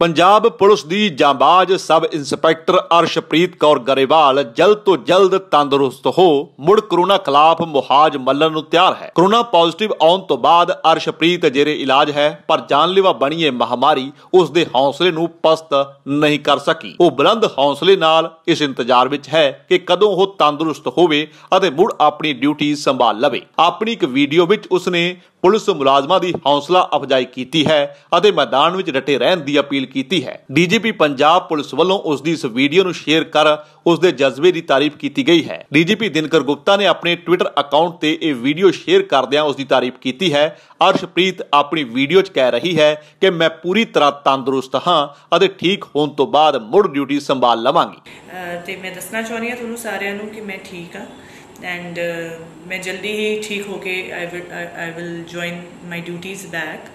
Punjab police ਦੀ ਜਾਂਬਾਜ਼ sub inspector Arshpreet Kaur Grewal ਜਲਦ ਤੋਂ ਜਲਦ ਤੰਦਰੁਸਤ ਹੋ, ਮੁੜ ਕਰੋਨਾ ਖਿਲਾਫ ਮੁਹਾਜ ਮੱਲਣ ਨੂੰ ਤਿਆਰ ਹੈ। ਕਰੋਨਾ ਪੋਜ਼ਿਟਿਵ ਆਉਣ ਤੋਂ ਬਾਅਦ ਅਰਸ਼ਪ੍ਰੀਤ ਜੇਰੇ ਇਲਾਜ ਹੈ, ਪਰ ਜਾਨਲੇਵਾ ਬਣੀ ਇਹ ਮਹਾਮਾਰੀ ਉਸ ਦੇ ਹੌਸਲੇ ਨੂੰ ਪਸਤ ਨਹੀਂ ਕਰ ਸਕੀ। ਉਹ ਬੁਲੰਦ ਹੌਸਲੇ ਨਾਲ ਇਸ ਇੰਤਜ਼ਾਰ ਵਿੱਚ ਹੈ ਕਿ ਕਦੋਂ ਉਹ ਤੰਦਰੁਸਤ ਹੋਵੇ ਅਤੇ ਮੁੜ ਆਪਣੀ ਡਿਊਟੀ ਸੰਭਾਲ ਲਵੇ। ਆਪਣੀ ਇੱਕ ਵੀਡੀਓ ਵਿੱਚ ਉਸਨੇ ਪੁਲਿਸ ਮੁਲਾਜ਼ਮਾਂ ਦੀ ਹੌਸਲਾ ਅਫਜ਼ਾਈ ਕੀਤੀ ਹੈ ਅਤੇ ਮੈਦਾਨ ਵਿੱਚ ਡਟੇ ਰਹਿਣ ਦੀ ਅਪੀਲ ਕੀਤੀ ਹੈ। ਡੀਜੀਪੀ ਪੰਜਾਬ ਪੁਲਿਸ ਵੱਲੋਂ ਉਸ ਦੀ ਇਸ ਵੀਡੀਓ ਨੂੰ ਸ਼ੇਅਰ ਕਰ ਉਸ ਦੇ ਜਜ਼ਬੇ ਦੀ ਤਾਰੀਫ ਕੀਤੀ ਗਈ ਹੈ। ਡੀਜੀਪੀ ਦਿਨਕਰ ਗੁਪਤਾ ਨੇ ਆਪਣੇ ਟਵਿੱਟਰ ਅਕਾਊਂਟ ਤੇ ਇਹ ਵੀਡੀਓ ਸ਼ੇਅਰ ਕਰਦਿਆਂ ਉਸ ਦੀ ਤਾਰੀਫ ਕੀਤੀ ਹੈ। ਅਰਸ਼ਪ੍ਰੀਤ ਆਪਣੀ ਵੀਡੀਓ 'ਚ ਕਹਿ ਰਹੀ ਹੈ ਕਿ ਮੈਂ ਪੂਰੀ ਤਰ੍ਹਾਂ ਤੰਦਰੁਸਤ ਹਾਂ ਅਤੇ ਠੀਕ ਹੋਣ ਤੋਂ ਬਾਅਦ ਮੁੜ ਡਿਊਟੀ ਸੰਭਾਲ ਲਵਾਂਗੀ। ਅਹ ਤੇ ਮੈਂ ਦੱਸਣਾ ਚਾਹੁੰਦੀ ਹਾਂ ਤੁਹਾਨੂੰ ਸਾਰਿਆਂ ਨੂੰ ਕਿ ਮੈਂ ਠੀਕ ਹਾਂ ਐਂਡ ਮੈਂ ਜਲਦੀ ਹੀ ਠੀਕ ਹੋ ਕੇ I will I will join my duties back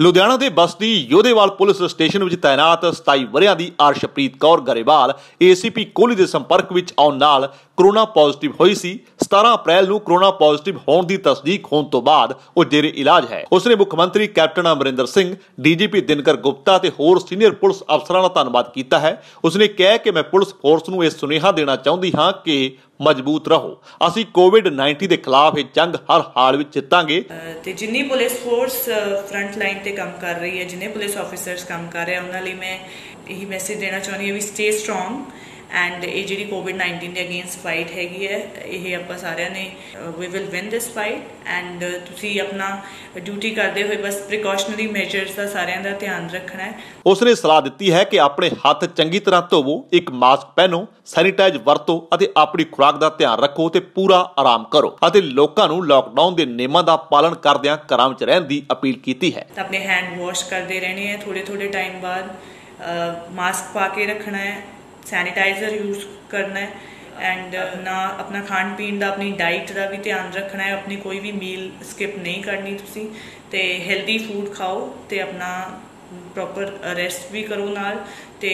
Ludhiana ਦੇ ਬਸਤੀ ਯੋਧੇਵਾਲ ਪੁਲਿਸ ਸਟੇਸ਼ਨ ਵਿੱਚ ਤਾਇਨਾਤ 27 ਵਰਿਆਂ ਦੀ ਅਰਸ਼ਪ੍ਰੀਤ ਕੌਰ ਗਰੇਵਾਲ ਏਸੀਪੀ ਕੋਹਲੀ ਦੇ ਸੰਪਰਕ ਵਿੱਚ ਆਉਣ ਨਾਲ ਕਰੋਨਾ ਪੋਜ਼ਿਟਿਵ ਹੋਈ ਸੀ। 17 ਅਪ੍ਰੈਲ ਨੂੰ ਕਰੋਨਾ ਪੋਜ਼ਿਟਿਵ ਹੋਣ ਦੀ ਤਸਦੀਕ ਹੋਣ ਤੋਂ ਬਾਅਦ ਉਹ ਜੇਰੇ ਇਲਾਜ ਹੈ। ਉਸਨੇ ਮੁੱਖ ਮੰਤਰੀ ਕੈਪਟਨ ਅਮਰਿੰਦਰ ਸਿੰਘ, ਡੀਜੀਪੀ ਦਿਨਕਰ ਗੁਪਤਾ ਤੇ ਹੋਰ ਸੀਨੀਅਰ ਪੁਲਿਸ ਅਫਸਰਾਂ ਦਾ ਧੰਨਵਾਦ ਕੀਤਾ ਹੈ। ਉਸਨੇ ਕਿਹਾ ਕਿ ਮੈਂ ਪੁਲਿਸ ਫੋਰਸ ਨੂੰ ਇਹ ਸੁਨੇਹਾ ਦੇਣਾ ਚਾਹੁੰਦੀ ਹਾਂ ਕਿ ਮਜ਼ਬੂਤ ਰਹੋ। ਅਸੀਂ ਕੋਵਿਡ-19 ਦੇ ਖਿਲਾਫ ਇਹ ਜੰਗ ਹਰ ਹਾਲ ਵਿੱਚ ਜਿੱਤਾਂਗੇ। ਤੇ ਜਿੰਨੀ ਪੁਲਿਸ ਫੋਰਸ ਫਰੰਟ ਲਾਈਨ ਤੇ ਕੰਮ ਕਰ ਰਹੀ ਹੈ, ਜਿੰਨੇ ਪੁਲਿਸ ਆਫੀਸਰਸ ਕੰਮ ਕਰ ਰਹੇ ਆ, ਉਹਨਾਂ ਲਈ ਮੈਂ ਇਹੀ ਮੈਸੇਜ ਦੇਣਾ ਚਾਹੁੰਦੀ ਹਾਂ ਵੀ ਸਟੇ ਸਟਰੋਂਗ ਐਂਡ ਇਹ ਜਿਹੜੀ ਕੋਵਿਡ-19 ਦੇ ਅਗੇਂਸਟ ਫਾਈਟ ਹੈਗੀ ਹੈ ਇਹ ਆਪਾਂ ਸਾਰਿਆਂ ਨੇ we will win this fight and ਤੁਸੀਂ ਆਪਣਾ ਡਿਊਟੀ ਕਰਦੇ ਹੋਏ ਬਸ ਪ੍ਰੀਕਾਸ਼ਨਰੀ ਮੈਜਰਸ ਦਾ ਸਾਰਿਆਂ ਦਾ ਧਿਆਨ ਰੱਖਣਾ ਹੈ। ਉਸਨੇ ਸਲਾਹ ਦਿੱਤੀ ਹੈ ਕਿ ਆਪਣੇ ਹੱਥ ਚੰਗੀ ਤਰ੍ਹਾਂ ਧੋਵੋ ਇੱਕ ਮਾਸਕ ਪਹਿਨੋ ਸੈਨੀਟਾਈਜ਼ ਵਰਤੋ ਅਤੇ ਆਪਣੀ ਖੁਰਾਕ ਦਾ ਧਿਆਨ ਰੱਖੋ ਤੇ ਪੂਰਾ ਆਰਾਮ ਕਰੋ। ਅਤੇ ਲੋਕਾਂ ਨੂੰ ਲਾਕਡਾਊਨ ਦੇ ਨਿਯਮਾਂ ਦਾ ਪਾਲਣ ਕਰਦਿਆਂ ਘਰਾਂ ਵਿੱਚ ਰਹਿਣ ਦੀ ਅਪੀਲ ਕੀਤੀ ਹੈ। ਆਪਣੇ ਹੈਂਡ ਵਾਸ਼ ਕਰਦੇ ਰਹਿਣੇ ਹੈ ਥੋੜੇ ਥੋੜੇ ਟਾਈਮ ਬਾਅਦ ਮਾਸਕ ਪਾ ਕੇ ਰੱਖਣਾ ਹੈ। ਸੈਨੀਟਾਈਜ਼ਰ ਯੂਜ਼ ਕਰਨਾ ਹੈ ਐਂਡ ਆਪਣਾ ਆਪਣਾ ਖਾਣ ਪੀਣ ਦਾ, ਆਪਣੀ ਡਾਈਟ ਦਾ ਵੀ ਧਿਆਨ ਰੱਖਣਾ ਹੈ, ਆਪਣੀ ਕੋਈ ਵੀ ਮੀਲ ਸਕਿਪ ਨਹੀਂ ਕਰਨੀ ਤੁਸੀਂ ਤੇ ਹੈਲਦੀ ਫੂਡ ਖਾਓ ਤੇ ਆਪਣਾ ਪ੍ਰੋਪਰ ਰੈਸਟ ਵੀ ਕਰੋ ਨਾਲ ਤੇ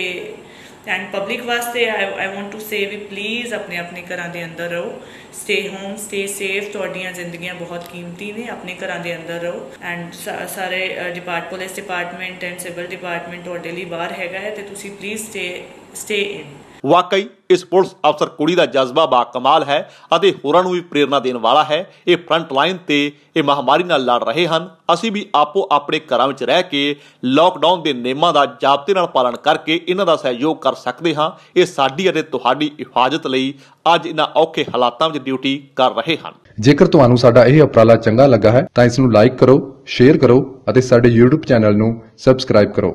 ਐਂਡ ਪਬਲਿਕ ਵਾਸਤੇ I I want to say we please ਆਪਣੇ ਆਪਣੇ ਘਰਾਂ ਦੇ ਅੰਦਰ ਰਹੋ ਸਟੇ ਹੋਮ ਸਟੇ ਸੇਫ ਤੁਹਾਡੀਆਂ ਜ਼ਿੰਦਗੀਆਂ ਬਹੁਤ ਕੀਮਤੀ ਨੇ, ਆਪਣੇ ਘਰਾਂ ਦੇ ਅੰਦਰ ਰਹੋ ਐਂਡ ਸਾਰੇ depart police department and civil department ਤੁਹਾਡੇ ਲਈ ਬਾਹਰ ਹੈਗਾ ਹੈ ਤੇ ਤੁਸੀਂ ਪਲੀਜ਼ ਸਟੇ ਸਟੇ ਇਨ ਵਾਕਈ ਇਸ ਪੁਲਿਸ ਅਫਸਰ ਕੁੜੀ ਦਾ ਜਜ਼ਬਾ ਬਾ ਕਮਾਲ ਹੈ ਅਤੇ ਹੋਰਾਂ ਨੂੰ ਵੀ ਪ੍ਰੇਰਣਾ ਦੇਣ ਵਾਲਾ ਹੈ। ਇਹ ਫਰੰਟ ਲਾਈਨ ਤੇ ਇਹ ਮਹਾਮਾਰੀ ਨਾਲ ਲੜ ਰਹੇ ਹਨ। ਅਸੀਂ ਵੀ ਆਪੋ ਆਪਣੇ ਘਰਾਂ ਵਿੱਚ ਰਹਿ ਕੇ ਲਾਕਡਾਊਨ ਦੇ ਨਿਯਮਾਂ ਦਾ ਜਾਬਤੇ ਨਾਲ ਪਾਲਣ ਕਰਕੇ ਇਹਨਾਂ ਦਾ ਸਹਿਯੋਗ ਕਰ ਸਕਦੇ ਹਾਂ। ਇਹ ਸਾਡੀ ਅਤੇ ਤੁਹਾਡੀ ਹਿਫਾਜ਼ਤ ਲਈ ਅੱਜ ਇਹਨਾਂ ਔਖੇ ਹਾਲਾਤਾਂ ਵਿੱਚ ਡਿਊਟੀ ਕਰ ਰਹੇ ਹਨ। ਜੇਕਰ ਤੁਹਾਨੂੰ ਸਾਡਾ ਇਹ ਉਪਰਾਲਾ ਚੰਗਾ ਲੱਗਾ ਹੈ ਤਾਂ ਇਸ ਨੂੰ ਲਾਈਕ ਕਰੋ ਸ਼ੇਅਰ ਕਰੋ ਅਤੇ ਸਾਡੇ YouTube ਚੈਨਲ ਨੂੰ ਸਬਸਕ੍ਰਾਈਬ ਕਰੋ।